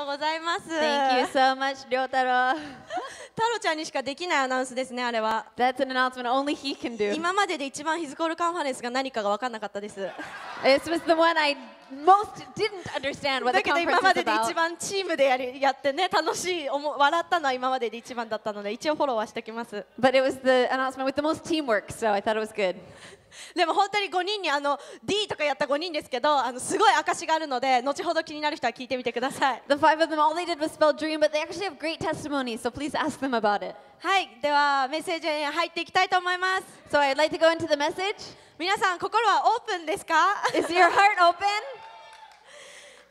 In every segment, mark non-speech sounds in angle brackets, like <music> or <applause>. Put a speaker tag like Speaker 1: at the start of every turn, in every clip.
Speaker 1: とうございます。
Speaker 2: Thank you so much, り
Speaker 1: ょうたろ。<laughs> ちゃんにしかできないアナウンスですね、あれは。今までで一番ヒズコールカンファレンスが何かが分からなかったです。
Speaker 2: Most didn't understand what
Speaker 1: だ
Speaker 2: the
Speaker 1: けど今
Speaker 2: conference
Speaker 1: までで一
Speaker 2: about.
Speaker 1: 番チームでやりやってね、楽しい、おも笑ったのは今までで一番だったので、一応フォローはしておきます。
Speaker 2: But it was the announcement with the most teamwork, so I thought it was good.
Speaker 1: でも本当に5人にあの D とかやった5人ですけど、あのすごい証があるので、後ほど気になる人は聞いてみてください。
Speaker 2: The five of them, all they did was spell dream, but they actually have great testimonies, so please ask them about it.
Speaker 1: はい、ではメッセージに入っていきたいと思います。
Speaker 2: So I'd like to go into the message.
Speaker 1: 皆さん心はオープンですか
Speaker 2: ？Is your heart open?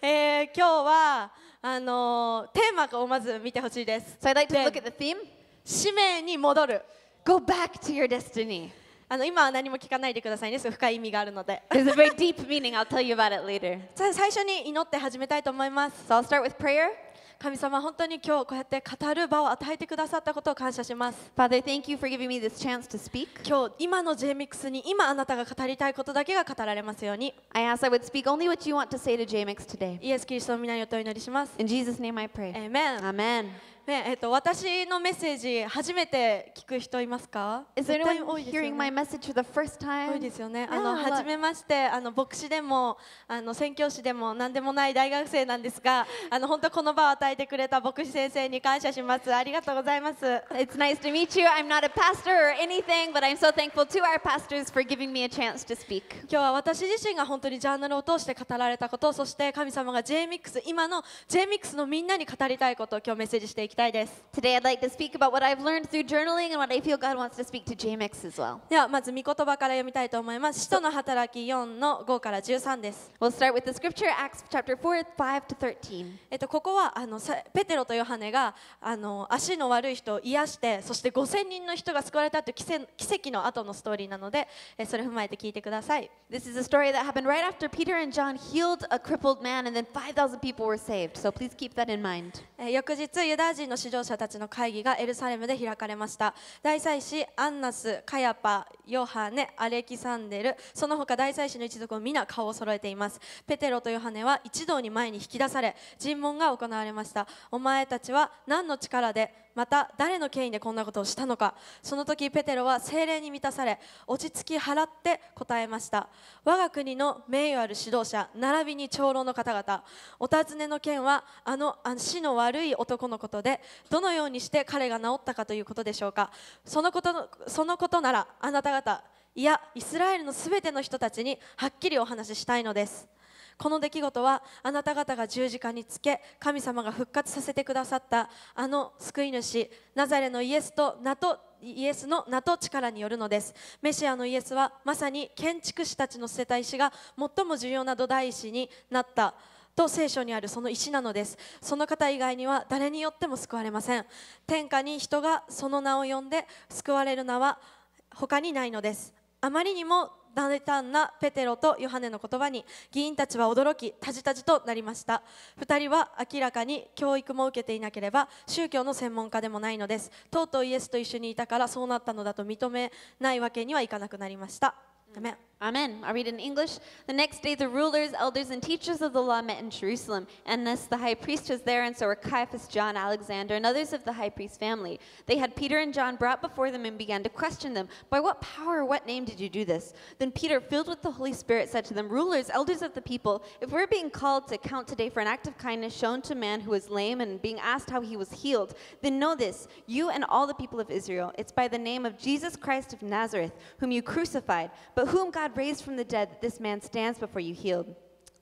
Speaker 1: えー、今日はあのーテーマをまず見てほしいです。
Speaker 2: So I'd like to
Speaker 1: で
Speaker 2: look at the theme.
Speaker 1: 使命に戻る。
Speaker 2: Go back to your destiny.
Speaker 1: あの今は何も聞かないでくださいね。すごい深い意味があるので。
Speaker 2: There's a very deep meaning. I'll tell you about it later.
Speaker 1: さ最初に祈って始めたいと思います。
Speaker 2: So I'll start with prayer.
Speaker 1: 神様本当に今日こうやって語る場を与えてくださったことを感謝します。
Speaker 2: Father, thank you for giving me this chance to speak.
Speaker 1: 今日今の JMIX に今あなたが語りたいことだけが語られますように。
Speaker 2: I ask I would speak only what you want to say to JMX today.
Speaker 1: イエス・キリストの皆によってお祈りします。
Speaker 2: In Jesus' name I pray.
Speaker 1: えーメン
Speaker 2: Amen.
Speaker 1: ねえっと私のメッセージ初めて聞く人いますか
Speaker 2: ？Is anyone
Speaker 1: 多いですよ
Speaker 2: hearing
Speaker 1: ね
Speaker 2: my message for the first
Speaker 1: 多い
Speaker 2: time?
Speaker 1: ですよね。あ
Speaker 2: Yeah,
Speaker 1: の
Speaker 2: lot.
Speaker 1: 初めましてあの牧師でもあの宣教師でも何でもない大学生なんですが、あの本当この場を与えてくれた牧師先生に感謝します。ありがとうございます。
Speaker 2: It's nice to meet you. I'm not a pastor or anything, but I'm so thankful to our pastors for giving me a chance to speak.
Speaker 1: 今日は私自身が本当にジャーナルを通して語られたこと、そして神様が JMIX 今の JMIX のみんなに語りたいことを今日メッセージしていきたいです。
Speaker 2: Today, I'd like to speak about what I've learned through journaling and what I feel God wants to speak to JMX as well.
Speaker 1: ではまず御言葉から読みたいと思います。使徒の働き4の5から13です。
Speaker 2: We'll start with the scripture, Acts chapter 4, 5 to 13.
Speaker 1: えっと、ここはあのさペテロとヨハネがあの足の悪い人を癒してそして5000人の人が救われたという奇跡の後のストーリーなのでえそれを踏まえて聞いてください
Speaker 2: This is a story that happened right after Peter and John healed a crippled man, and then 5,000 people were saved. So please keep that in mind.
Speaker 1: え翌日ユダヤ人人の指導者たちの会議がエルサレムで開かれました。大祭司アンナスカヤパヨハネアレキサンデルその他大祭司の一族も皆顔を揃えています。ペテロとヨハネは一堂に前に引き出され尋問が行われました。お前たちは何の力でまた誰の権威でこんなことをしたのか。その時ペテロは精霊に満たされ落ち着き払って答えました。我が国の名誉ある指導者並びに長老の方々。お尋ねの件はあの足の悪い男のことでどのようにして彼が治ったかということでしょうか。そのことのそのことならあなた方いやイスラエルのすべての人たちにはっきりお話ししたいのです。この出来事はあなた方が十字架につけ神様が復活させてくださったあの救い主ナザレのイエスと名とイエスの名と力によるのです。メシアのイエスはまさに建築士たちの捨てた石が最も重要な土台石になったと聖書にあるその石なのです。その方以外には誰によっても救われません。天下に人がその名を呼んで救われる名は他にないのです。あまりにも大胆なペテロとヨハネの言葉に議員たちは驚きたじたじとなりました。2人は明らかに教育も受けていなければ宗教の専門家でもないのです。とうとうイエスと一緒にいたからそうなったのだと認めないわけにはいかなくなりました。Amen.
Speaker 2: Amen. I read in English. The next day, the rulers, elders, and teachers of the law met in Jerusalem. Annas, the high priest, was there, and so were Caiaphas, John, Alexander, and others of the high priest's family. They had Peter and John brought before them and began to question them By what power, what name did you do this? Then Peter, filled with the Holy Spirit, said to them, Rulers, elders of the people, if we're being called to account today for an act of kindness shown to a man who was lame and being asked how he was healed, then know this, you and all the people of Israel, it's by the name of Jesus Christ of Nazareth, whom you crucified but whom God raised from the dead, that this man stands before you healed.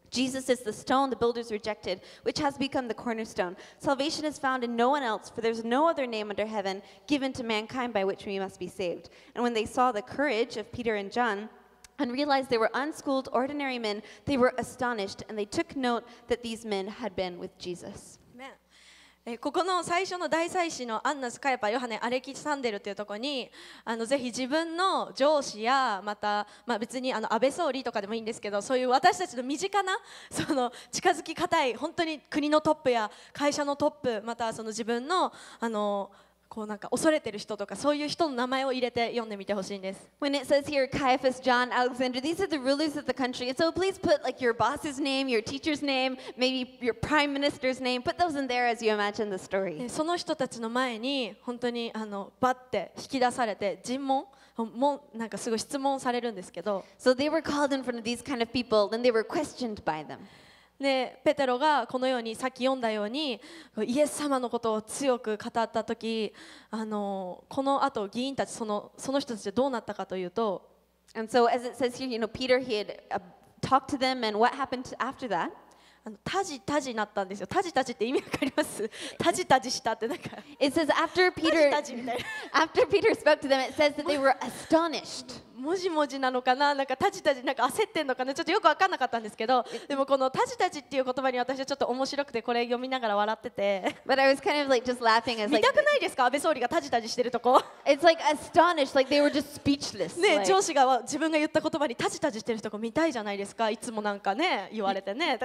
Speaker 2: Jesus is the stone the builders rejected, which has become the cornerstone. Salvation is found in no one else, for there's no other name under heaven given to mankind by which we must be saved. And when they saw the courage of Peter and John, and realized they were unschooled, ordinary men, they were astonished, and they took note that these men had been with Jesus.
Speaker 1: えここの最初の大祭司のアンナス・カヤパ・ヨハネ・アレキサンデルというところにあのぜひ自分の上司やまた、まあ、別にあの安倍総理とかでもいいんですけどそういう私たちの身近な <laughs> その近づきがたい本当に国のトップや会社のトップまたその自分のあのこうなんか恐れてる人とかそういう人の名前を入れて読んでみてほしいんです
Speaker 2: When it says here Caiaphas, John, Alexander, these are the rulers of the country. So please put like your boss's name, your teacher's name, maybe your prime minister's name. Put those in there as you imagine the
Speaker 1: で
Speaker 2: story.
Speaker 1: その人たちの前に本当にあのバッて引き出されて尋問もなんかすごい質問されるんですけど
Speaker 2: So they were called in front of these kind of people, then they were questioned by them.
Speaker 1: でペテロがこのようにさっき読んだようにイエス様のことを強く語った時あのこのあと議員たちそのその人たちでどうなったかというと
Speaker 2: And so as it says here, you know, Peter, he had uh, talked to them, and what happened after that?
Speaker 1: あのタジタジなったんですよタジタジって意味わかりますタジタジしたってなんか
Speaker 2: It says after
Speaker 1: タジ
Speaker 2: Peter
Speaker 1: タジみたいな
Speaker 2: after Peter spoke to them, it says that they were astonished.
Speaker 1: もじもじなのかな？なんかタジタジなんか焦ってんのかな？ちょっとよく分かんなかったんですけどでもこのタジタジっていう言葉に私はちょっと面白くてこれ読みながら笑ってて。
Speaker 2: But I was kind of like just laughing as
Speaker 1: 見
Speaker 2: like
Speaker 1: たくないですか？安倍総理がタジタジしてるとこ。
Speaker 2: It's like astonished, like they were just speechless. <laughs>
Speaker 1: ね
Speaker 2: like-
Speaker 1: 上司が自分が言った言葉にタジタジしてるとこ見たいじゃないですか？いつもなんかね言われてね。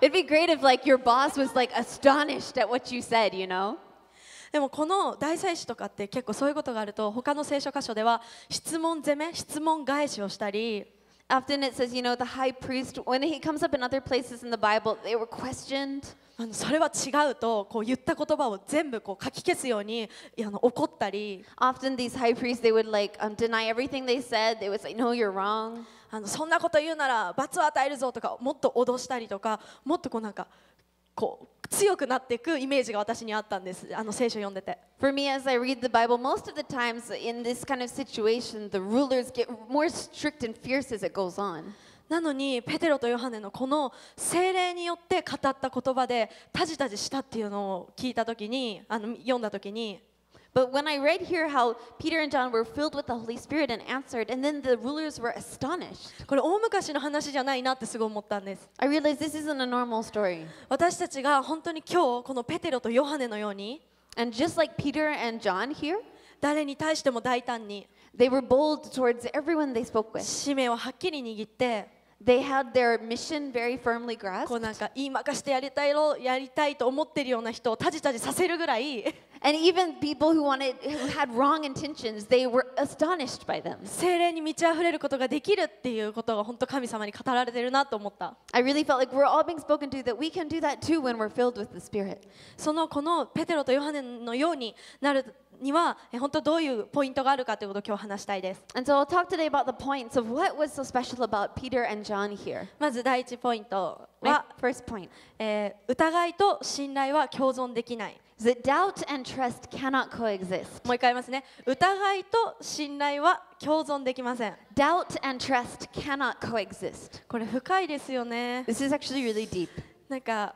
Speaker 2: It'd be great if like your boss was like astonished at what you said, you know?
Speaker 1: でもこの大祭司とかって結構そういうことがあると他の聖書箇所では質問攻め質問返しをしたり
Speaker 2: Often it says, you know, the high priest, when he comes up in other places in the Bible, they were questioned.
Speaker 1: あのそれは違うとこう言った言葉を全部こう書き消すようにあの怒ったり
Speaker 2: Often these high priests, they would like um, deny everything they said. They would say, no, you're wrong.
Speaker 1: あのそんなこと言うなら罰を与えるぞとかもっと脅したりとかもっとこうなんかこう強くなっていくイメージが私にあったんですあの聖書読んでて。
Speaker 2: For me, as I read the Bible, most of the times in this kind of situation, the rulers get more strict and fierce as it goes on.
Speaker 1: なのにペテロとヨハネのこの精霊によって語った言葉でタジタジしたっていうのを聞いた時にあの読んだ時に
Speaker 2: But when I read here how Peter and John were filled with the Holy Spirit and answered, and then the rulers were astonished,
Speaker 1: これ大昔の話じゃないなってすごい思ったんです
Speaker 2: I realized this isn't a normal story.
Speaker 1: 私たちが本当に今日このペテロとヨハネのように
Speaker 2: And just like Peter and John here,
Speaker 1: 誰に対しても大胆に
Speaker 2: they were bold towards everyone they spoke with.
Speaker 1: 使命をはっきり握って
Speaker 2: They had their mission very firmly
Speaker 1: こう
Speaker 2: grasped.
Speaker 1: なんか言いまかしてやりたいろやりたいと思ってるような人をタジタジさせるぐらい
Speaker 2: And even people who wanted who had wrong intentions, they were astonished by them.
Speaker 1: 精霊に満ち溢れることができるっていうことが本当神様に語られてるなと思った
Speaker 2: I really felt like we're all being spoken to that we can do that too when we're filled with the Spirit.
Speaker 1: そのこのペテロとヨハネのようになるにはえ本当どういうポイントがあるかということを今日話したいです
Speaker 2: And so I'll talk today about the points of what was so special about Peter and John here.
Speaker 1: まず第一ポイント
Speaker 2: My
Speaker 1: は、
Speaker 2: first point
Speaker 1: えー疑いと信頼は共存できない
Speaker 2: that doubt and trust cannot coexist.
Speaker 1: もう一回言いますね疑いと信頼は共存できません
Speaker 2: Doubt and trust cannot coexist.
Speaker 1: これ深いですよね
Speaker 2: This is actually really deep.
Speaker 1: なんか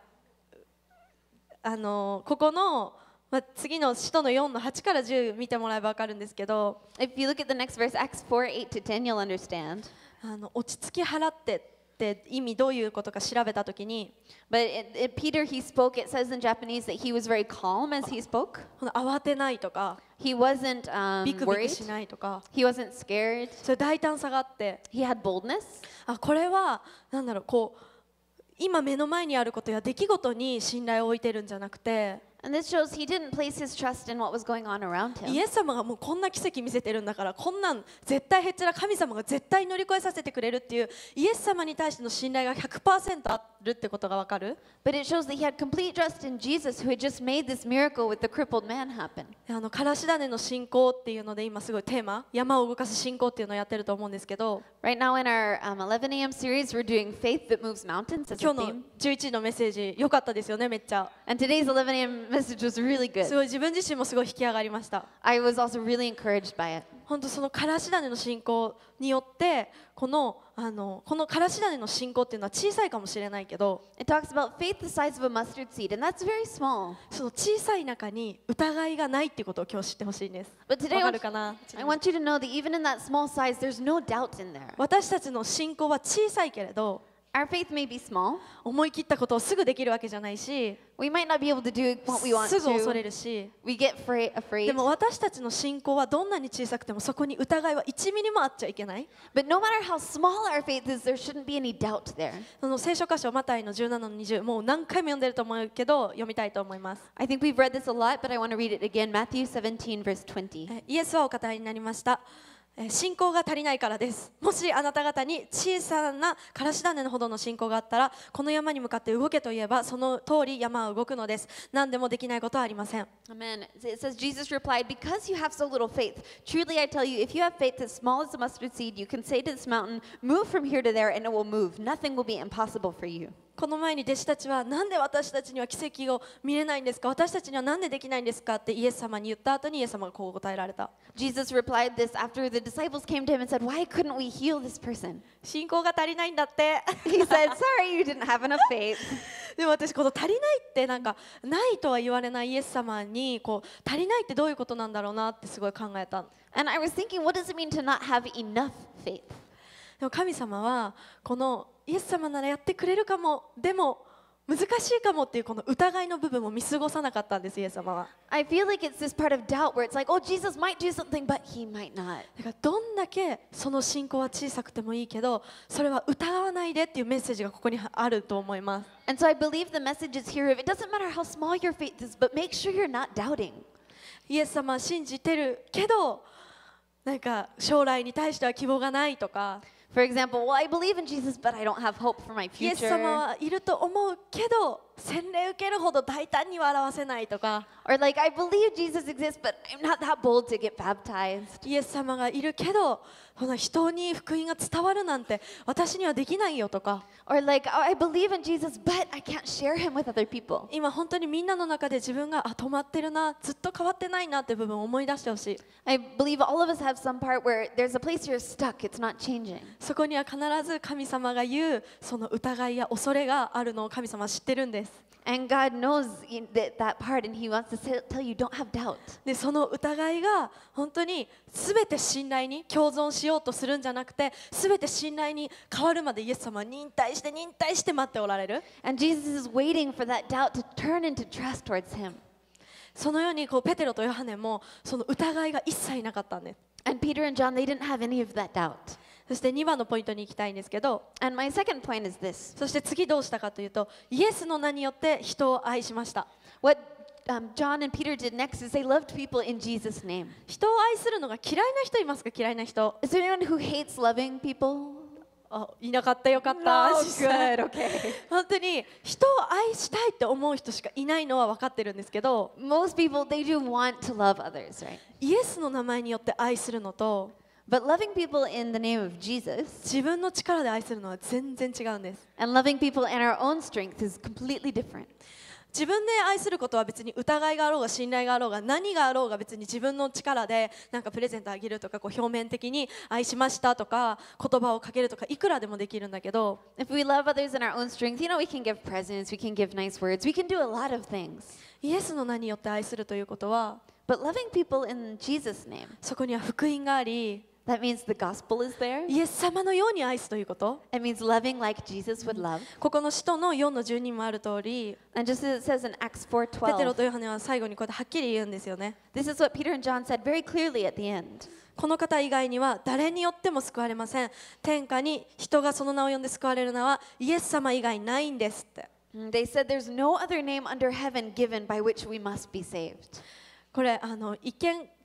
Speaker 1: あのここの、まあ、次の使徒の4の8から10見てもらえば分かるんですけど
Speaker 2: If you look at the next verse, Acts 4 8 to 10, you'll understand.
Speaker 1: あの落ち着き払ってって意味どういうことか調べたときに
Speaker 2: But it, it, Peter, he spoke, it says in Japanese that he was very calm as he spoke.
Speaker 1: 慌てないとか
Speaker 2: He wasn't um,
Speaker 1: ビクビクしないとか
Speaker 2: he wasn't scared,
Speaker 1: そういう大胆さがあって
Speaker 2: he had boldness.
Speaker 1: あこれはなんだろうこう今目の前にあることや出来事に信頼を置いてるんじゃなくて
Speaker 2: And this shows he didn't place his trust in what was going on around
Speaker 1: イ
Speaker 2: him.
Speaker 1: エス様がもうこんな奇跡見せてるんだからこんなん絶対へっちゃら神様が絶対乗り越えさせてくれるっていうイエス様に対しての信頼が100%あるってことがわかる
Speaker 2: But it shows that he had complete trust in Jesus, who had just made this miracle with the crippled man happen.
Speaker 1: あのからし種の信仰っていうので今すごいテーマ山を動かす信仰っていうのをやってると思うんですけど
Speaker 2: Right now in our um, 11 a.m. series, we're doing faith that moves mountains as a
Speaker 1: 今日の
Speaker 2: theme.
Speaker 1: 11時のメッセージ良かったですよねめっちゃ
Speaker 2: And today's 11 a.m.
Speaker 1: すごい自分自身もすごい引き上がりました。本当そのからしだねの信仰によってこの,あのこのからしだの信仰っていうのは小さいかもしれないけどその小さい中に疑いがないってことを今日知ってほしいんです。わるかな？私たちの信仰は小さいけれど
Speaker 2: Our faith may be small.
Speaker 1: 思い切ったことをすぐできるわけじゃないし、すぐ恐れるし、
Speaker 2: we get afraid.
Speaker 1: でも私たちの信仰はどんなに小さくてもそこに疑いは一ミリもあっちゃいけない。
Speaker 2: No、
Speaker 1: 聖書箇所マタイの17の20、もう何回も読んでると思うけど、読みたいと思います。
Speaker 2: Lot,
Speaker 1: イエスはお答えになりました。信仰が足りないからですもしあなた方に小さなからし種のほどの信仰があったらこの山に向かって動けと言えばその通り山は動くのです何でもできないことはありません
Speaker 2: Amen. It says, Jesus replied, Because you have so little faith, truly I tell you, if you have faith as small as a mustard seed, you can say to this mountain, Move from here to there, and it will move. Nothing will be impossible for you.
Speaker 1: この前に弟子たちはなんで私たちには奇跡を見れないんですか私たちにはなんでできないんですかってイエス様に言った後にイエス様がこう答えられた
Speaker 2: Jesus replied this after the disciples came to him and said, Why couldn't we heal this person?
Speaker 1: 信仰が足りないんだって
Speaker 2: He said, Sorry, you didn't have enough faith.
Speaker 1: でも私この足りないってなんかないとは言われないイエス様にこう足りないってどういうことなんだろうなってすごい考えた
Speaker 2: And I was thinking, what does it mean to not have enough faith?
Speaker 1: でも神様はこのイエス様ならやってくれるかもでも難しいかもっていうこの疑いの部分を見過ごさなかったんですイエス様は
Speaker 2: I feel like it's this part of doubt where it's like, oh, Jesus might do something, but he might not.
Speaker 1: だからどんだけその信仰は小さくてもいいけどそれは疑わないでっていうメッセージがここにあると思います
Speaker 2: And so I believe the message is here of it doesn't matter how small your faith is, but make sure you're not doubting.
Speaker 1: イエス様は信じてるけどなんか将来に対しては希望がないとか
Speaker 2: For example, well, I believe in Jesus, but I don't have hope for my
Speaker 1: イエス
Speaker 2: future.
Speaker 1: 様はいると思うけど 洗礼受けるほど大胆には表せないとか
Speaker 2: Or like, I believe Jesus exists, but I'm not that bold to get baptized.
Speaker 1: イエス様がいるけどその人に福音が伝わるなんて私にはできないよとか
Speaker 2: Or like, oh, I believe in Jesus, but I can't share him with other people.
Speaker 1: 今本当にみんなの中で自分があ止まってるなずっと変わってないなって部分を思い出してほしい
Speaker 2: I believe all of us have some part where there's a place you're stuck, it's not changing.
Speaker 1: そこには必ず神様が言うその疑いや恐れがあるのを神様は知ってるんです
Speaker 2: And God knows that, that part, and He wants to tell you don't have doubt.
Speaker 1: でその疑いが本当に全て信頼に共存しようとするんじゃなくて全て信頼に変わるまでイエス様は忍耐して忍耐して待っておられる
Speaker 2: And Jesus is waiting for that doubt to turn into trust towards Him.
Speaker 1: そのようにこうペテロとヨハネもその疑いが一切なかったんです
Speaker 2: And Peter and John, they didn't have any of that doubt.
Speaker 1: そして2番のポイントに行きたいんですけど
Speaker 2: And my second point is this
Speaker 1: そして次どうしたかというとイエスの名によって人を愛しました
Speaker 2: what um, John and Peter did next is they loved people in Jesus' name.
Speaker 1: 人を愛するのが嫌いな人いますか嫌いな人
Speaker 2: Is there anyone who hates loving people?
Speaker 1: あいなかったよかった実際
Speaker 2: okay.
Speaker 1: 本当に人を愛したいって思う人しかいないのは分かってるんですけど
Speaker 2: Most people, they do want to love others, right?
Speaker 1: イエスの名前によって愛するのと
Speaker 2: But loving people in the name of Jesus
Speaker 1: 自分の力で愛するのは全然違うんです
Speaker 2: and loving people in our own strength is completely different.
Speaker 1: 自分で愛することは別に疑いがあろうが信頼があろうが何があろうが別に自分の力でなんかプレゼントあげるとかこう表面的に愛しましたとか言葉をかけるとかいくらでもできるんだけど
Speaker 2: If we love others in our own strength, you know, we can give presents, we can give nice words, we can do a lot of things.
Speaker 1: イエスの名によって愛するということは
Speaker 2: But loving people in Jesus' name,
Speaker 1: そこには福音があり
Speaker 2: that means the gospel is there.
Speaker 1: イエス様のように愛すということ
Speaker 2: It means loving like Jesus would love.
Speaker 1: ここの使徒の4の12にもある通り
Speaker 2: And just as it says in Acts
Speaker 1: ペテロ
Speaker 2: 4:12,
Speaker 1: とヨハネは最後にこうやってはっきり言うんですよね
Speaker 2: this is what Peter and John said very clearly at the end.
Speaker 1: この方以外には誰によっても救われません天下に人がその名を呼んで救われる名はイエス様以外ないんですって
Speaker 2: Mm, They said there's no other name under heaven given by which we must be saved.
Speaker 1: これあの一見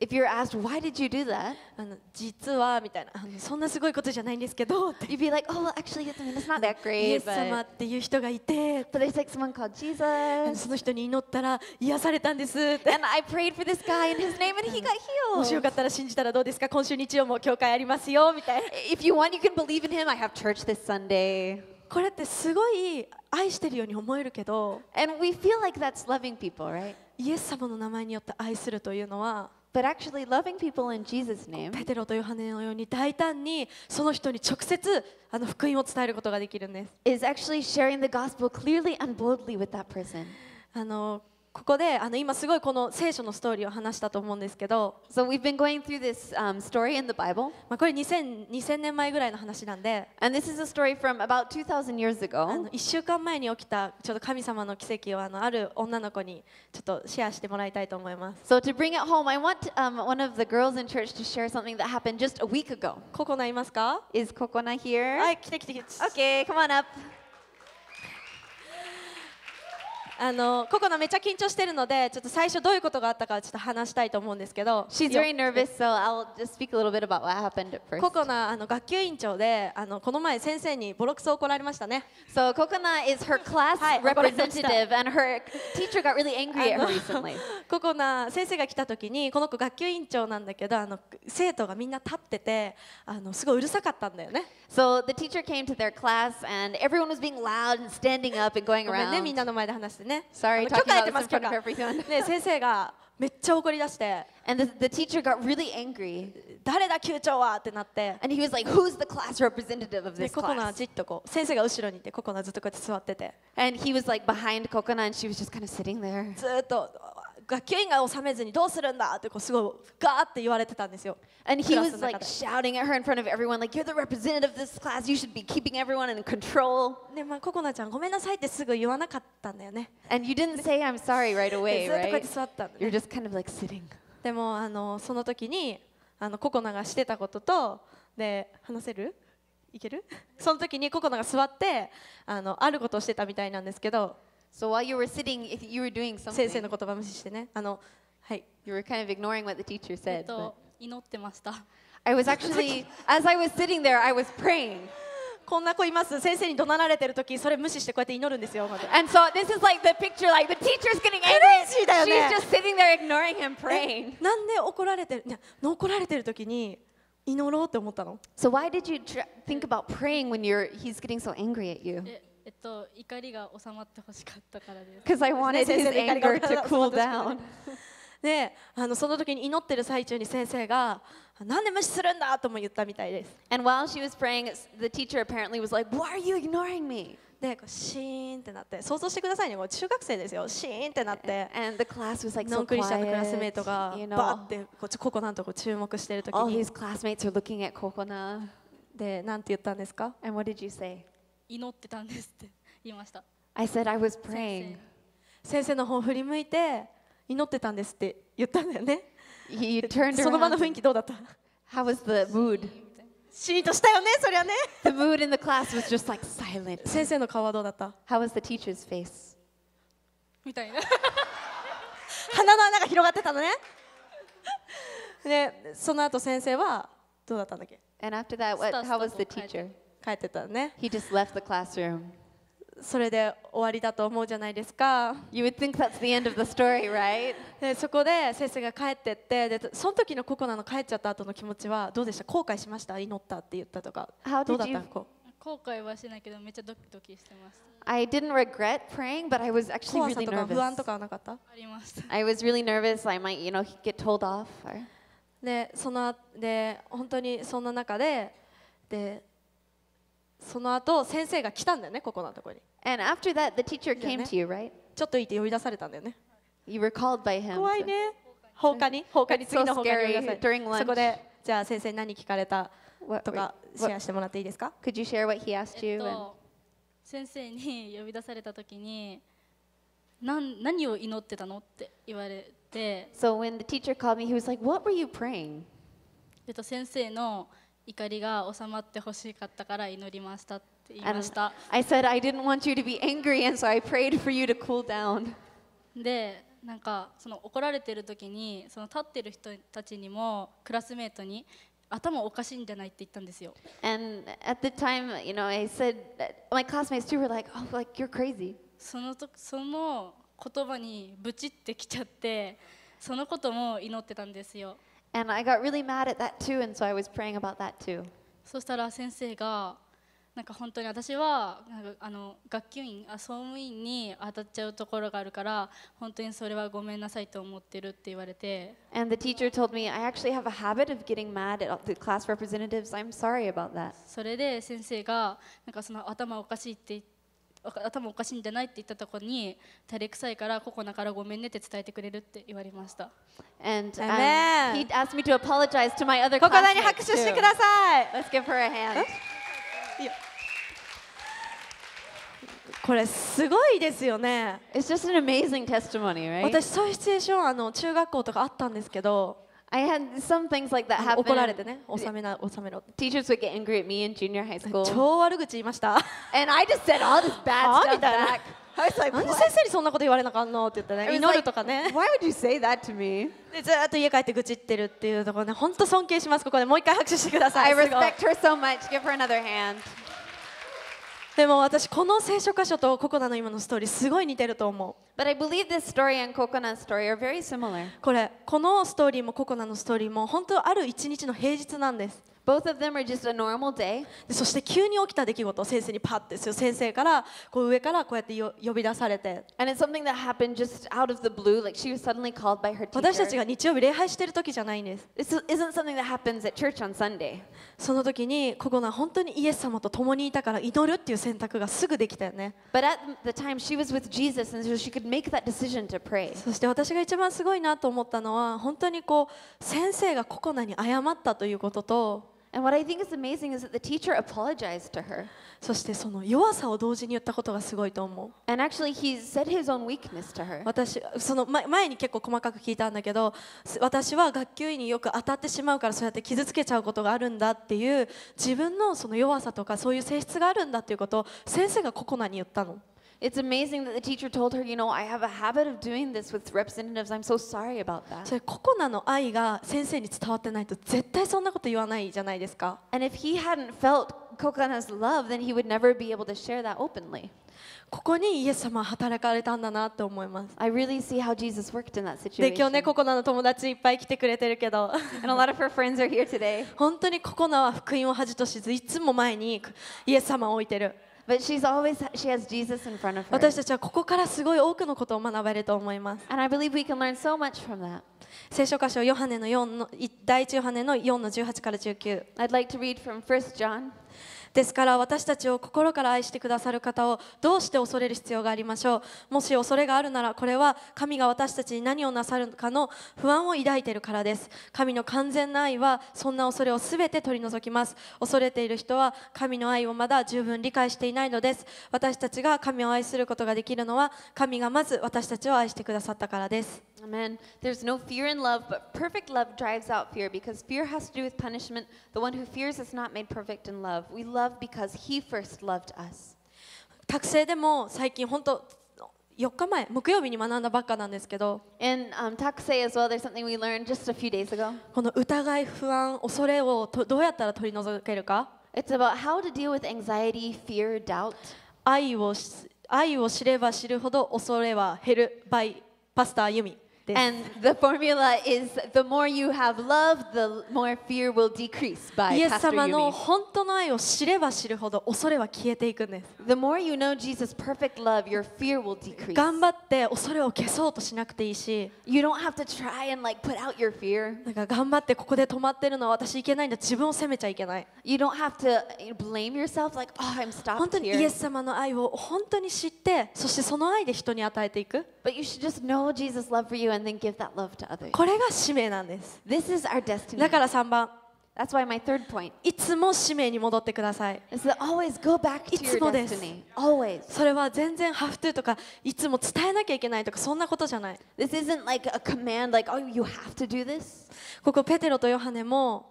Speaker 2: if you're asked, why did you do that?
Speaker 1: あの実はみたいなあのそんなすごいことじゃないんですけどって
Speaker 2: You'd be like, oh, well, actually, I mean, it's not that
Speaker 1: イエ
Speaker 2: great.
Speaker 1: ス様
Speaker 2: But,
Speaker 1: っていう人がいて
Speaker 2: but there's like someone called
Speaker 1: あの
Speaker 2: Jesus.
Speaker 1: その人に祈ったら癒されたんですって
Speaker 2: And I prayed for this guy in his name and he got
Speaker 1: もしよ
Speaker 2: healed.
Speaker 1: かったら信じたらどうですか今週日曜も教会ありますよみたいな
Speaker 2: If you want, you can believe in him. I have church this Sunday.
Speaker 1: これってすごい愛してるように思えるけど
Speaker 2: And we feel like that's loving people, right?
Speaker 1: イエス様の名前によって愛するというのは
Speaker 2: But actually, loving people in Jesus' name
Speaker 1: ペテロとヨハネのように大胆にその人に直接あの福音を伝えることができるんです。
Speaker 2: is actually sharing the gospel clearly and boldly with that person.
Speaker 1: あのここであの今すごいこの聖書のストーリーを話したと思うんですけど、
Speaker 2: So we've been going through this um, story in the Bible,
Speaker 1: まあ、これ 2000, 2000年前ぐらいの話なんで
Speaker 2: and this is a story from about 2,000 years
Speaker 1: あの
Speaker 2: ago.
Speaker 1: 1週間前に起きたちょっと神様の奇跡をあのある女の子にちょっとシェアしてもらいたいと思います。
Speaker 2: So to bring it home, I want um, one of the girls in church to share something that happened just a week ago.
Speaker 1: ココナいますか
Speaker 2: Is Kokona here?
Speaker 1: はい、来て来て来て。
Speaker 2: Okay, come on up.
Speaker 1: あのココナめっちゃ緊張してるのでちょっと最初どういうことがあったかちょっと話したいと思うんですけど
Speaker 2: She's
Speaker 1: よ
Speaker 2: very nervous, so I'll just speak a little bit about what happened at first.
Speaker 1: ココナあの学級委員長であのこの前先生にボロクソ怒られましたね
Speaker 2: So Kokona is her class representative, and her teacher got really angry at her recently.
Speaker 1: ココナ先生が来た時にこの子学級委員長なんだけどあの生徒がみんな立っててあのすごいうるさかったんだよね
Speaker 2: So the teacher came to their class, and everyone was being loud and standing up and going
Speaker 1: ごめんねみん
Speaker 2: around.
Speaker 1: なの前で話してね
Speaker 2: Sorry,
Speaker 1: あの
Speaker 2: talking
Speaker 1: 許可得てます許可.ね先生がめっちゃ怒り出して
Speaker 2: And the, the teacher got really angry,
Speaker 1: 誰だ級長はってなって
Speaker 2: and he was like, "Who's the class representative of
Speaker 1: で
Speaker 2: this
Speaker 1: ココナは
Speaker 2: class?"
Speaker 1: じっとこう先生が後ろにいてココナずっとこうやって座ってて
Speaker 2: And he was like behind Kokona, and she was just kind of sitting there.
Speaker 1: ずーっと学級委員が収めずにどうするんだってこうすごいガーって言われてたんですよ
Speaker 2: And he was like
Speaker 1: で
Speaker 2: shouting at her in front of everyone, like, "You're the representative of this class. You should be keeping everyone in control."
Speaker 1: でまあココナちゃんごめんなさいってすぐ言わなかったんだよね
Speaker 2: And you didn't say I'm sorry right
Speaker 1: で
Speaker 2: away,
Speaker 1: ずっとこうやっ?て座ったんだ、
Speaker 2: You're
Speaker 1: ね、
Speaker 2: just kind of like sitting.
Speaker 1: でもあのその時にあのココナがしてたこととで話せるいけるその時にココナが座ってあのあることをしてたみたいなんですけど
Speaker 2: So while you were sitting, if you were doing
Speaker 1: 先生
Speaker 2: something,
Speaker 1: の言葉無視してねあのはい
Speaker 2: you were kind of ignoring what the teacher
Speaker 3: え
Speaker 2: said.
Speaker 3: っ
Speaker 2: but-
Speaker 3: と祈ってました。
Speaker 2: I was actually, as I was sitting there, I was praying.
Speaker 1: こんな子います先生に怒鳴られてる時それ無視してこうやって祈るんですよまず
Speaker 2: And so this is like the picture, like the teacher's getting angry.
Speaker 1: 嬉しいだよね。
Speaker 2: She's just sitting there ignoring him praying.
Speaker 1: えなんで怒られてるいや怒られてる時に祈ろうって思ったの
Speaker 2: So why did you tr- think about praying when you're he's getting so angry at you?
Speaker 3: ええっと怒りが収まってほしかったからです。
Speaker 2: Because I wanted his anger to cool down.
Speaker 1: であのその時に祈ってる最中に先生が「なんで無視するんだ!」とも言ったみたいです
Speaker 2: And while she was praying, the teacher apparently was like, "Why are you ignoring me?"
Speaker 1: でこうシーンってなって想像してくださいねこう中学生ですよシーンってなって
Speaker 2: And the class was like
Speaker 1: ノンクリスチャンのクラスメー.トがバーってこっちココナンとこう注目してる時
Speaker 2: all
Speaker 1: に
Speaker 2: his classmates are looking at Kokona.
Speaker 1: でなんて言ったんですか
Speaker 2: And what did you say?
Speaker 3: 祈ってたんですって言いました。
Speaker 2: I said I was
Speaker 3: 先
Speaker 2: praying.
Speaker 1: 先生の方を振り向いて祈ってたんですって言ったんだよね
Speaker 2: You turned
Speaker 1: その場の.雰囲気どうだった
Speaker 2: How was the mood?
Speaker 1: シーンとしたよねそりゃね
Speaker 2: The mood in the class was just like silent.
Speaker 1: 先生の顔はどうだった
Speaker 2: How was the teacher's face?
Speaker 3: みたいな。
Speaker 1: 鼻の穴が広がってたのねでその後先生はどうだったんだっけ
Speaker 2: And after that, what, how was the teacher?
Speaker 1: 帰ってたのね
Speaker 2: He just left the classroom.
Speaker 1: それで終わりだと思うじゃないですか
Speaker 2: You would think that's the end of the story, right?
Speaker 1: でそこで先生が帰ってってでその時のココナの帰っちゃった後の気持ちはどうでした後悔しました祈ったって言ったとか
Speaker 2: How
Speaker 1: どう
Speaker 2: did
Speaker 1: だった
Speaker 3: 後悔はしないけどめっちゃドキドキしてました。
Speaker 2: I didn't regret praying, but I was
Speaker 1: う
Speaker 2: actually really
Speaker 1: とか不安と
Speaker 2: nervous.
Speaker 1: かはなかった
Speaker 3: ありました。
Speaker 2: I was really nervous. I might, you know, get told off. Or...
Speaker 1: でそので本当にそんな中ででその後先生が来たんだよねココナのところに
Speaker 2: And after that, the teacher came to you, right?
Speaker 1: ちょっといて呼び出されたんだよね
Speaker 2: You were called by him.
Speaker 1: 怖いね放課に放課に次の
Speaker 2: so
Speaker 1: 放課に呼び出され
Speaker 2: scary during lunch.
Speaker 1: そこでじゃあ先生何聞かれたとかシェアしてもらっていいですか
Speaker 2: could you share what he asked
Speaker 3: え
Speaker 2: you?
Speaker 3: 先生に呼び出された時になん何を祈ってたのって言われて、
Speaker 2: So when the teacher called me, he was like, "What were you praying?"
Speaker 3: えっと先生の怒りが収まってほしかったから祈りましたって言いました。
Speaker 2: I said, "I didn't want you to be angry, and so I prayed for you to cool down."
Speaker 3: でなんかその怒られてる時にその立ってる人たちにもクラスメートに頭おかしいんじゃないって言ったんですよ
Speaker 2: And at the time, you know, I said, my classmates too were like, "Oh, like you're crazy."
Speaker 3: そのとその言葉にブチってきちゃってそのことも祈ってたんですよ
Speaker 2: And I got really mad at that too, and so I was praying about that too.
Speaker 3: そしたら先生が なんか本当に私はなんかあの学級委員あ総務員に当たっちゃうところがあるから本当にそれはごめんなさいと思ってるって言われて
Speaker 2: And the teacher told me, I actually have a habit of getting mad at the class representatives. I'm sorry about that.
Speaker 3: それで先生がなんかその頭おかしいって言って 頭おかしいんじゃないって言ったところに照れくさいからココナからごめんねって伝えてくれるって言われました
Speaker 2: And um, he asked me to apologize to my other
Speaker 1: ここだに
Speaker 2: classmates
Speaker 1: 拍手して.ください
Speaker 2: Let's give her a hand.
Speaker 1: これすごいですよね
Speaker 2: It's just an amazing testimony, right?
Speaker 1: 私そういうシチュエーションあの中学校とかあったんですけど
Speaker 2: I had some things like that happen.
Speaker 1: 怒られてね収めな収めろ
Speaker 2: Teachers would get angry at me in junior high school.
Speaker 1: 超悪口言いました
Speaker 2: And I just said all this bad
Speaker 1: は
Speaker 2: stuff
Speaker 1: みたいな
Speaker 2: back. I was like,
Speaker 1: なんで
Speaker 2: what?
Speaker 1: 先生にそんなこと言われなあかんのって言ってね
Speaker 2: I was
Speaker 1: 祈る
Speaker 2: like,
Speaker 1: とかね
Speaker 2: Why would you say that to me?
Speaker 1: でずーっと家帰って愚痴ってるっていうところね本当尊敬しますここでもう一回拍手してくださ
Speaker 2: I
Speaker 1: いすごい
Speaker 2: respect her so much. Give her another hand.
Speaker 1: でも私この聖書箇所とココナの今のストーリーすごい似てると思う
Speaker 2: But I believe this story and Coconut's story are very similar.
Speaker 1: これこのストーリーもココナのストーリーも本当ある一日の平日なんです
Speaker 2: Both of them are just a normal day.
Speaker 1: でそして急に起きた出来事を先生にパッてする先生からこう上からこうやってよ呼び出されて。私たちが日曜日礼拝してる時じゃないんです。その時にここが本当にイエス様と共にいたから祈るっていう選択がすぐできたよね。そして私が一番すごいなと思ったのは本当にこう先生がここなに謝ったということと
Speaker 2: And what I think is amazing is that the teacher apologized to her.
Speaker 1: そしてその弱さを同時に言ったことがすごいと思う
Speaker 2: And actually, he said his own weakness to her.
Speaker 1: 私その前前に結構細かく聞いたんだけどす私は学級委員によく当たってしまうからそうやって傷つけちゃうことがあるんだっていう自分のその弱さとかそういう性質があるんだっていうことを先生がココナに言ったの
Speaker 2: It's amazing that the teacher told her, you know, I have a habit of doing this with representatives. I'm so sorry about
Speaker 1: そ
Speaker 2: that.
Speaker 1: れココナの愛が先生に伝わってないと絶対そんなこと言わないじゃないですか
Speaker 2: And if he hadn't felt Kokana's love, then he would never be able to share that openly.
Speaker 1: ここにイエス様は働かれたんだなって思います
Speaker 2: I really see how Jesus worked in that
Speaker 1: で今日
Speaker 2: situation.
Speaker 1: ねココナの友達いっぱい来てくれてるけど
Speaker 2: And a lot of her friends are here today.
Speaker 1: 本当にココナは福音を恥としずいつも前にイエス様を置いてる
Speaker 2: But she's always, she has Jesus in front of her.
Speaker 1: 私たちはここからすごい多くのことを学べると思います
Speaker 2: And I believe we can learn so much from that.
Speaker 1: 聖書箇所ヨハネの4のい第一ヨハネの4の18から19
Speaker 2: I'd like to read from 1 John.
Speaker 1: ですから私たちを心から愛してくださる方をどうして恐れる必要がありましょう。もし恐れがあるならこれは神が私たちに何をなさるかの不安を抱いているからです。神の完全な愛はそんな恐れをすべて取り除きます。恐れている人は神の愛をまだ十分理解していないのです。私たちが神を愛することができるのは神がまず私たちを愛してくださったからです。
Speaker 2: Amen. There's no fear in love, but perfect love drives out fear because fear has to do with punishment. The one who fears is not made perfect in love. We love because he first loved us.
Speaker 1: 卓成でも最近本当4日前木曜日に学んだばっかなんですけど
Speaker 2: In um, Takusei as well, there's something we learned just a few days ago.
Speaker 1: この疑い不安恐れをとどうやったら取り除けるか
Speaker 2: It's about how to deal with anxiety, fear, doubt.
Speaker 1: 愛をし愛を知れば知るほど恐れは減る by パスターユミイエス様の本当の愛を知れば知るほど恐れは消えていくんです。頑張って恐れを消そうとしなくていいし、頑張ってここで止まってるのは私いけないんだ、自分を責めちゃいけない。イエス様の愛を本当に知って、そしてその愛で人に与えていく。
Speaker 2: Then give that love to others.
Speaker 1: これが使命なんです
Speaker 2: This is our destiny.
Speaker 1: だから3番
Speaker 2: That's why my third point
Speaker 1: いつも使命に戻ってください
Speaker 2: is to always go back to
Speaker 1: いつもです.
Speaker 2: Always.
Speaker 1: それは全然ハフトゥとかいつも伝えなきゃいけないとかそんなことじゃない
Speaker 2: This isn't like a command like, oh, you have to do this.
Speaker 1: ここペテロとヨハネも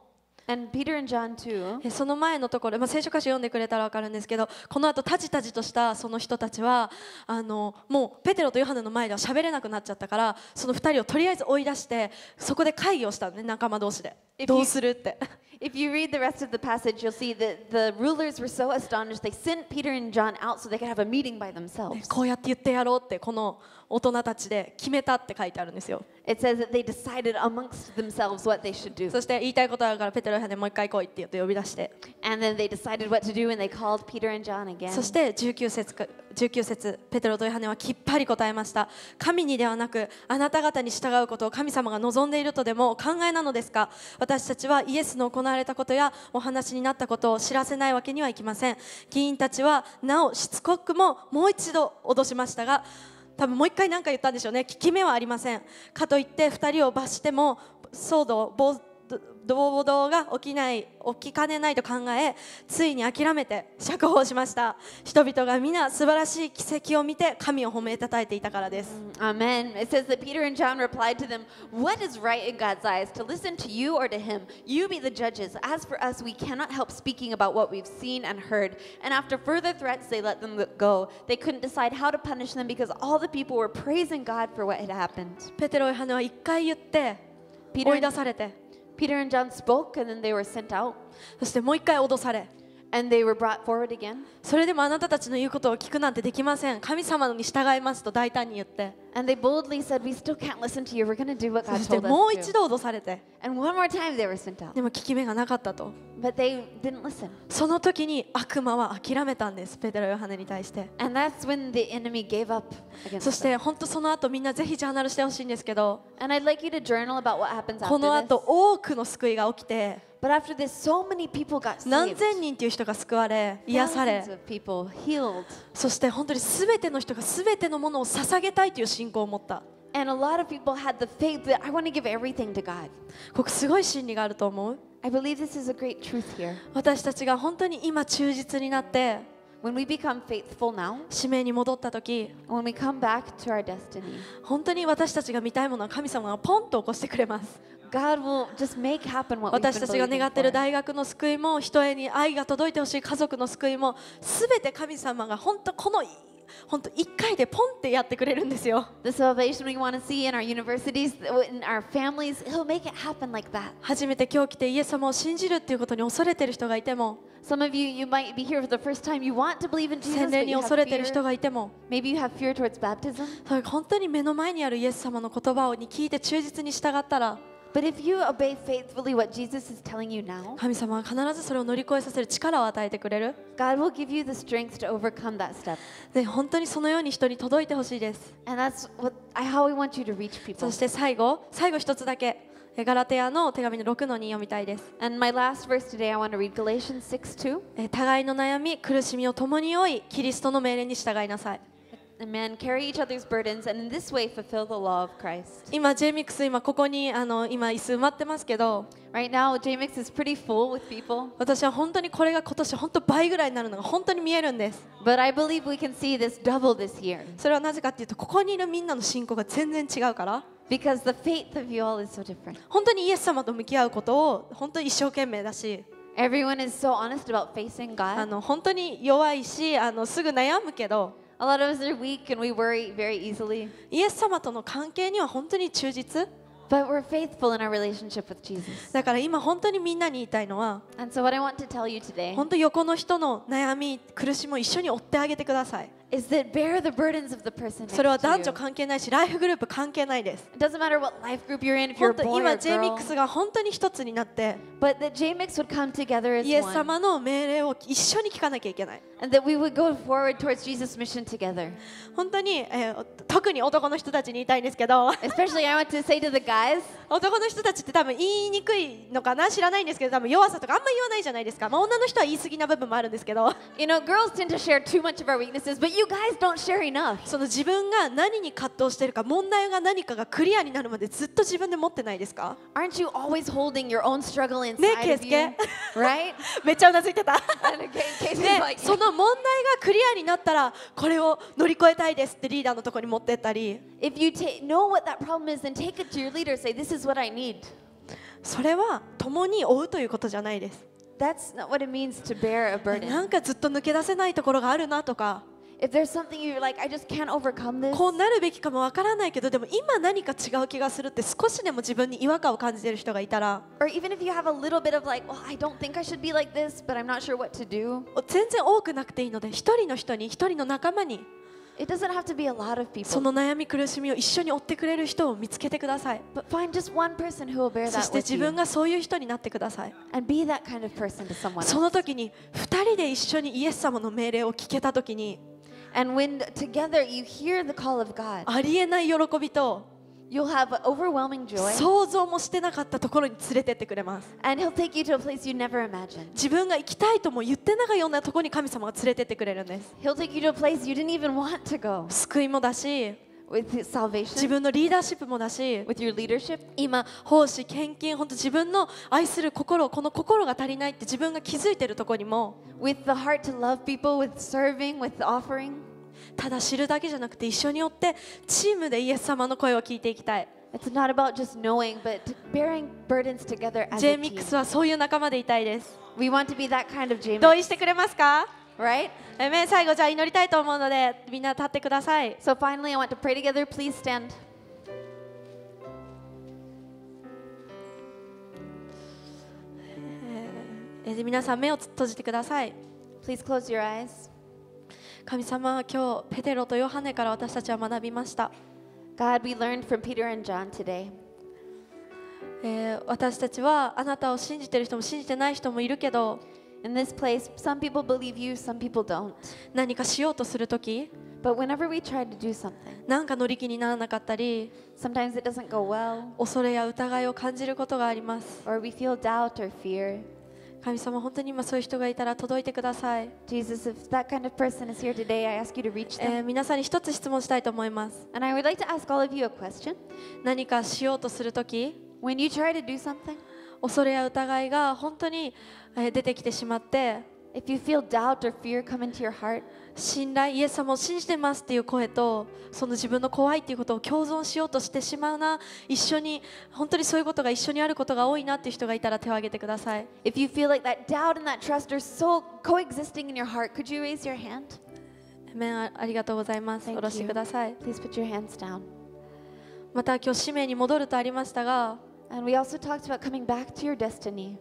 Speaker 2: And Peter and John too.
Speaker 1: その前のところ、まあ、聖書箇所読んでくれたら分かるんですけどこの後たじたじとしたその人たちはあのもうペテロとヨハネの前では喋れなくなっちゃったからその2人をとりあえず追い出してそこで会議をしたのね仲間同士でどうするって。
Speaker 2: If you read the rest of the passage, you'll see that the rulers were so astonished they sent Peter and John out so they could have a meeting by
Speaker 1: ね
Speaker 2: themselves.
Speaker 1: こうやって言ってやろうってこの大人たちで決めたって書いてあるんですよ
Speaker 2: It says that they decided amongst themselves what they should do.
Speaker 1: そして言いたいことあるからペテロヨハネもう一回来いって言って呼び出して
Speaker 2: And then they decided what to do and they called Peter and John again.
Speaker 1: そして19節か19節ペテロとヨハネはきっぱり答えました。神にではなくあなた方に従うことを神様が望んでいるとでもお考えなのですか？私たちはイエスの行われたことやお話になったことを知らせないわけにはいきません。議員たちはなおしつこくももう一度脅しましたが多分もう一回何か言ったんでしょうね。効き目はありません。かといって2人を罰しても騒動暴暴動が起きない起きかねないと考えついに諦めて釈放しました人々が皆素晴らしい奇跡を見て神を褒めたたえていたからです
Speaker 2: Amen. It says that Peter and John replied to them, What is right in God's eyes, to listen to you or to him? You be the judges. As for us, we cannot help speaking about what we've seen and heard. And after further threats, they let them go. They couldn't decide how to punish them because all the people were praising God for what had happened.
Speaker 1: ペテロ・ヨハネは一回言って追い出されて
Speaker 2: Peter and John spoke, and then they were sent out.
Speaker 1: そしてもう一回脅され
Speaker 2: And they were brought forward again.
Speaker 1: それでもあなたたちの言うことを聞くなんてできません神様に従いますと大胆に言ってそしてもう一度脅されて。でも聞き目がなかったと。その時に悪魔は諦めたんです、ペテロ・ヨハネに対して。そして本当その後みんなぜひジャーナルしてほしいんですけど、この後多くの救いが起きて、何千人という人が救われ、癒され、そして本当にすべての人がすべてのものを捧げたいという信仰を持った
Speaker 2: And a lot of people had the faith that I want to give everything to God.
Speaker 1: ここすごい真理があると思う
Speaker 2: I believe this is a great truth here.
Speaker 1: 私たちが本当に今忠実になって
Speaker 2: When we become faithful now,
Speaker 1: 使命に戻った時
Speaker 2: when we come back to our destiny,
Speaker 1: 本当に私たちが見たいものは神様がポンと起こしてくれます
Speaker 2: God will just make happen what
Speaker 1: 私たちが願っている.大学の救いも人へに愛が届いてほしい家族の救いも全て神様が本当この本当1回でポンってやってくれるんですよ
Speaker 2: The salvation we want to see in our universities, in our families, He'll make it happen like that.
Speaker 1: 初めて今日来てイエス様を信じるっていうことに恐れてる人がいても
Speaker 2: Some of you, you might be here for the first time. You want to believe in
Speaker 1: 洗
Speaker 2: Jesus,
Speaker 1: 礼
Speaker 2: but
Speaker 1: に
Speaker 2: you
Speaker 1: 恐
Speaker 2: have
Speaker 1: れてる人
Speaker 2: fear.
Speaker 1: がいても
Speaker 2: Maybe you have fear towards baptism.
Speaker 1: それ本当に目の前にあるイエス様の言葉をに聞いて忠実に従ったら
Speaker 2: But if you obey faithfully what Jesus is telling you now,
Speaker 1: 神様は必ずそれを乗り越えさせる力を与えてくれる
Speaker 2: God will give you the strength to overcome that step.
Speaker 1: で本当にそのように人に届いてほしいです
Speaker 2: And that's what how we want you to reach people.
Speaker 1: そして最後最後一つだけえガラテヤの手紙の6の2読みたいです
Speaker 2: And my last verse today, I want to read Galatians 6 2.
Speaker 1: え互いの悩み苦しみを共に負いキリストの命令に従いなさい
Speaker 2: 今ジェミクス
Speaker 1: 今ここにあの今椅子埋まってますけど私は本当にこれが今年本当倍ぐらいになるのが本当に見えるんです。それはなぜかというとここにいるみんなの信仰が全然違うから。本当にイエス様と向き合うことを本当に一生懸命だしあの本当に弱いしあのすぐ悩むけど
Speaker 2: A lot of us are weak and we worry very easily,
Speaker 1: イエス様との関係には本当に忠実
Speaker 2: but we're faithful in our relationship with Jesus.
Speaker 1: だから今本当にみんなに言いたいのは
Speaker 2: And so, what I want to tell you today
Speaker 1: 本当横の人の悩み苦しみを一緒に追ってあげてくださいそれは男女関係ないし、ライフグループ関係ないです。今、JMIX が本当に一つになって、イエス様の命令を一緒に聞かなきゃいけない。本当に、えー、特に男の人たちに言いたいんですけど、男の人たちって多分言いにくいのかな知らないんですけど、多分弱さとかあんまり言わないじゃないですか。まあ、女の人は言い過ぎな部分もあるんですけど。
Speaker 2: you guys don't share enough.
Speaker 1: その自分が何に葛藤しているか、問題が何かがクリアになるまでずっと自分で持ってないですか？ね
Speaker 2: え、
Speaker 1: ケスケ。<laughs> めっちゃうなずいてた。<laughs> その問題がクリアになったら、これを乗り越えたいですってリーダーのところに持ってったり。それは共に追うということじゃないです。なんかずっと抜け出せないところがあるなとか。
Speaker 2: If there's something you're like, I just can't overcome this.
Speaker 1: こうなるべきかもわからないけどでも今何か違う気がするって少しでも自分に違和感を感じている人がいたら
Speaker 2: Or even if you have a little bit of like, well, I don't think I should be like this, but I'm not sure what to do.
Speaker 1: 全然多くなくていいので一人の人に一人の仲間に
Speaker 2: It doesn't have to be a lot of
Speaker 1: そ
Speaker 2: people,
Speaker 1: の悩み苦しみを一緒に追ってくれる人を見つけてください
Speaker 2: but find just one person who will bear
Speaker 1: そ
Speaker 2: that
Speaker 1: して
Speaker 2: with
Speaker 1: 自
Speaker 2: you
Speaker 1: 分がそういう人になってください
Speaker 2: and be that kind of person to someone
Speaker 1: その
Speaker 2: else.
Speaker 1: 時に2人で一緒にイエス様の命令を聞けた時にありえない喜びと想像もしてなかったところに連れてってくれます。自分が行きたいとも言ってないようなところに神様が連れてってくれるんです。救いもだし、自分のリーダーシップもだし、今、奉仕、献金、本当自分の愛する心、この心が足りないって自分が気づいているところにも。
Speaker 2: With the heart to love people, with serving, with.
Speaker 1: ただ知るだけじゃなくて一緒によってチームでイエス様の声を聞いていきたい
Speaker 2: It's not about just knowing, but bearing burdens together as a
Speaker 1: J ミッ
Speaker 2: team.
Speaker 1: クスはそういう仲間でいたいです
Speaker 2: We want to be that kind of J
Speaker 1: 同意してくれますか
Speaker 2: right?
Speaker 1: 最後じゃあ祈りたいと思うのでみんな立ってください
Speaker 2: So finally, I want to pray together. Please stand.
Speaker 1: えー皆さん目を閉じてください
Speaker 2: Please close your eyes.
Speaker 1: 神様今日ペテロとヨハネから私たちは学びました、
Speaker 2: God, we learned from Peter and John today.
Speaker 1: えー私たちはあなたを信じてる人も信じてない人もいるけど
Speaker 2: In this place, some people believe you, some people don't.
Speaker 1: 何かしようとするとき
Speaker 2: But whenever we try to do something,
Speaker 1: なんか乗り気にならなかったり
Speaker 2: sometimes it doesn't go well,
Speaker 1: 恐れや疑いを感じることがあります
Speaker 2: or we feel doubt or fear.
Speaker 1: 神様本当に今そういう人がいたら届いてください。ええ、皆さんに一つ質問したいと思います。何かしようとするとき、恐れや疑いが本当に出てきてしまって、
Speaker 2: if you feel doubt or fear come into your heart,
Speaker 1: 信頼イエス様を信じてますっていう声とその自分の怖いっていうことを共存しようとしてしまうな一緒に本当にそういうことが一緒にあることが多いなっていう人がいたら手を挙げてください
Speaker 2: if you feel like that doubt and that trust are so coexisting in your heart, could you raise your hand?
Speaker 1: あありがとうございます.下ろしてください
Speaker 2: Please put your hands down.
Speaker 1: また今日使命に戻るとありましたが
Speaker 2: And we also talked about coming back to your destiny.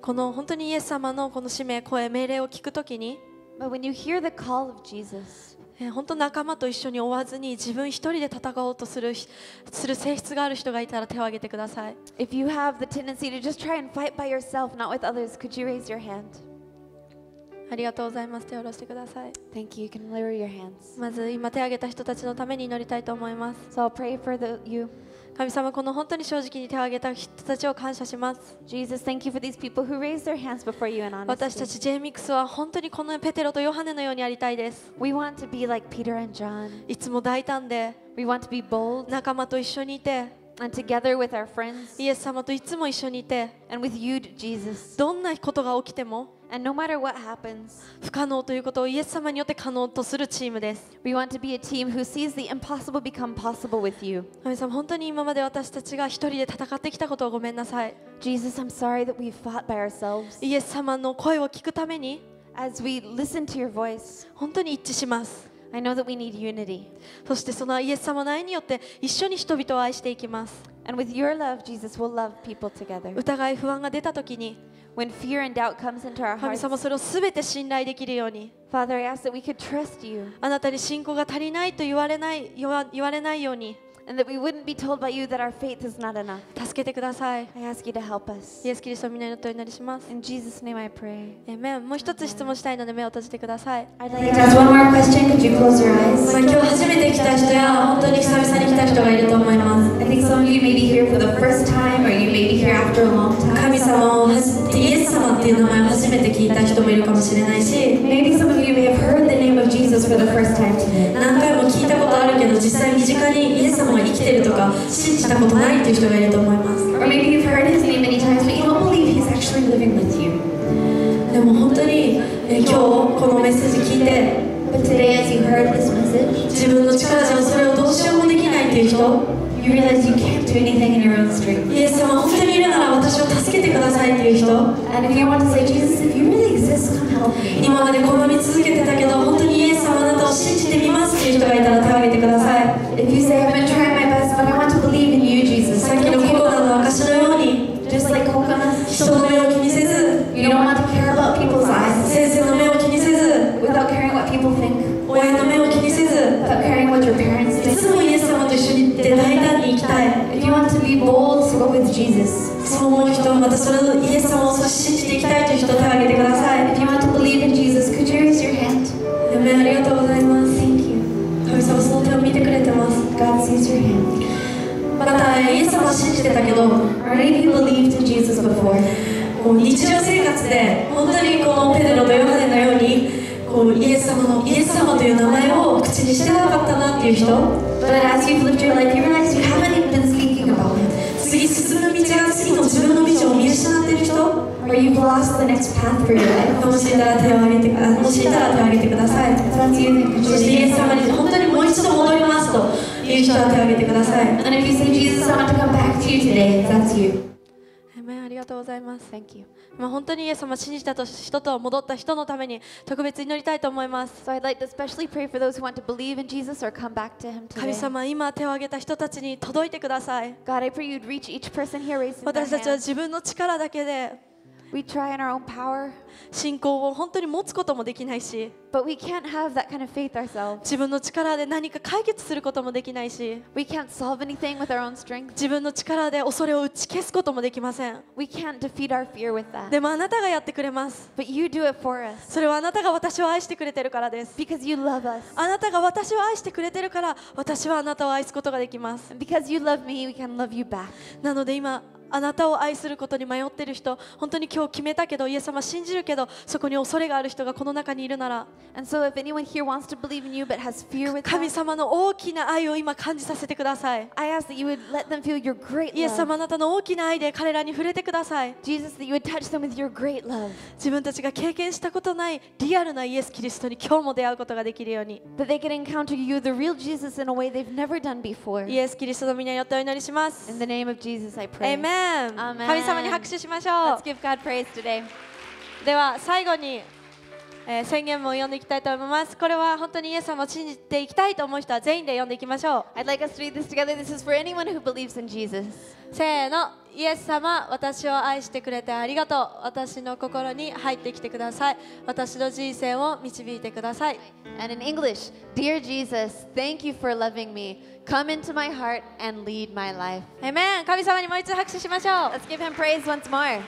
Speaker 1: この本当にイエス様のこの使命声命令を聞くときに
Speaker 2: But when you hear the call of Jesus,
Speaker 1: えー本当仲間と一緒に追わずに自分一人で戦おうとするする性質がある人がいたら手を挙げてください
Speaker 2: if you have the tendency to just try and fight by yourself, not with others, could you raise your hand?
Speaker 1: ありがとうございます手を下ろしてください
Speaker 2: Thank you. You can lower your hands.
Speaker 1: まず今手を挙げた人たちのために祈りたいと思います
Speaker 2: So I'll pray for the, you.
Speaker 1: 神様この本当に正直に手を挙げた人たちを感謝します
Speaker 2: Jesus, thank you for these people who raised their hands before you in
Speaker 1: 私た
Speaker 2: honesty.
Speaker 1: ち J ミックスは本当にこのペテロとヨハネのようにありたいです
Speaker 2: We want to be like Peter and John.
Speaker 1: いつも大胆で
Speaker 2: We want to be bold
Speaker 1: 仲間と一緒にいてイエス様といつも一緒にいて、どんなことが起きても、不可能ということをイエス様によって可能とするチームです。神様、本当に今まで私たちが一人で戦ってきたことをごめんなさい。イエス様の声を聞くために、本当に一致します。
Speaker 2: I know that we need unity.
Speaker 1: そしてそのイエス様の愛によって一緒に人々を愛していきます
Speaker 2: And with your love, Jesus, we'll love people together.
Speaker 1: 疑い不安が出た時に
Speaker 2: When fear and doubt comes into our
Speaker 1: 神
Speaker 2: hearts,
Speaker 1: 様それを全て信頼できるように
Speaker 2: Father, I ask that we could trust you
Speaker 1: あなたに信仰が足りないと言われない言わ言われないように
Speaker 2: and that we wouldn't be told by you that our faith is not enough.
Speaker 1: 助けてください
Speaker 2: I ask you to help us.
Speaker 1: イエス・キリストの皆によってお祈りします
Speaker 2: In Jesus' name I pray.
Speaker 1: えめもう一つ質問したいので目を閉じてください
Speaker 2: I'd like to ask one more question. Could you close your eyes?
Speaker 1: 今日初めて来た人や本当に久々に来た人がいると思います
Speaker 2: I think some of you may be here for the first time or you may be here after a long time.
Speaker 1: 神様をイエス様っていう名前を初めて聞いた人もいるかもしれないし
Speaker 2: Maybe some of you Jesus for the first time today.
Speaker 1: 何回も聞いたことあるけど実際身近にイエス様が生きてるとか信じたことないっていう人がいると思います
Speaker 2: Or maybe you've heard his name many times, but you don't believe he's actually living with you.
Speaker 1: でも本当にえ今日このメッセージ聞いて
Speaker 2: But today, as you heard this message,
Speaker 1: 自分の力じゃそれをどうしようもできないっていう人
Speaker 2: you realize you can't do anything in your own strength.
Speaker 1: イエス様本当にいるなら私を助けてくださいっていう人
Speaker 2: And if you want to say, Jesus, if you really exist, come help me.
Speaker 1: 今まで拒み続けてたけど本当にイエス様あなたを信じてみますっていう人がいたら手を挙げてください
Speaker 2: If you say, I've been trying my best, but I want to believe in you, Jesus.
Speaker 1: さっきのココナの証のように
Speaker 2: Just like coconuts,
Speaker 1: 人の目を気にせず
Speaker 2: you don't want to care about people's eyes
Speaker 1: 先生の目を気にせず
Speaker 2: without caring what people think,
Speaker 1: 親の目を気にせず
Speaker 2: without
Speaker 1: って大胆に生きたい
Speaker 4: If you want to be bold, so go with Jesus.
Speaker 1: そう思う人またそれのイエス様を信じていきたいという人手を挙げてください
Speaker 4: If you want to believe in Jesus, could you raise your hand?
Speaker 1: アメンありがとうございます
Speaker 4: Thank you.
Speaker 1: 神様その手を見てくれてます
Speaker 4: God sees your hand.
Speaker 1: またイエス様を信じてたけど
Speaker 4: you believed in Jesus before.
Speaker 1: こう日常生活で本当にこのペテロとヨハネのようにこうイエス様のイエス様という名前を口にしてなかったなっていう人
Speaker 4: But as you've lived your life, you realize you haven't even been speaking about Him.
Speaker 1: 次進む道が次の自分の道を見失っている人
Speaker 4: Or you've lost the next path for your life.
Speaker 1: もしいたら手を挙げてあもしいたら手を挙げてくださいそしてイエス様に本当にもう一度戻りますという人は手を挙げてください
Speaker 4: And if you say, Jesus, I want to come back to you today, that's you.
Speaker 1: がとうございます。
Speaker 2: Thank you.
Speaker 1: まあ本当にイエス様信じたと人と戻った人のために特別に祈りたいと思います。神様、今手を挙げた人たちに届いてください。私たちは自分の力だけで。
Speaker 2: We try in our own power,
Speaker 1: 信仰を本当に持つこともできないし
Speaker 2: but we can't have that kind of faith ourselves.
Speaker 1: 自分の力で何か解決することもできないし
Speaker 2: We can't solve anything with our own strength.
Speaker 1: 自分の力で恐れを打ち消すこともできません
Speaker 2: We can't defeat our fear with that.
Speaker 1: でもあなたがやってくれます
Speaker 2: But you do it for us
Speaker 1: それはあなたが私を愛してくれてるからです
Speaker 2: because you love us.
Speaker 1: あなたが私を愛してくれてるから私はあなたを愛すことができます
Speaker 2: because you love me, we can love you back.
Speaker 1: なので今あなたを愛することに迷っている人、本当に今日決めたけど、イエス様信じるけど、そこに恐れがある人がこの中にいるなら、神様の大きな愛を今感じさせてください。イエス様あなたの大きな愛で彼らに触れてください。自分たちが経験したことないリアルなイエス・キリストに今日も出会うことができるように。イエス・キリストの皆によってお祈りします。
Speaker 2: In the name of Jesus, I pray.
Speaker 1: 神様に拍手しましょう。では最後にえー宣言も読んでいきたいと思いますこれは本当にイエス様を信じていきたいと思う人は全員で読んでいきましょ
Speaker 2: I'd like us to read this together. This is for anyone who believes in Jesus.
Speaker 1: うせーのイエス様私を愛してくれてありがとう私の心に入ってきてください私の人生を導いてください
Speaker 2: And in English, Dear Jesus, thank you for loving me. Come into my heart and lead my life.
Speaker 1: エメン神様にもう一度拍手しましょう
Speaker 2: Let's give him praise once more.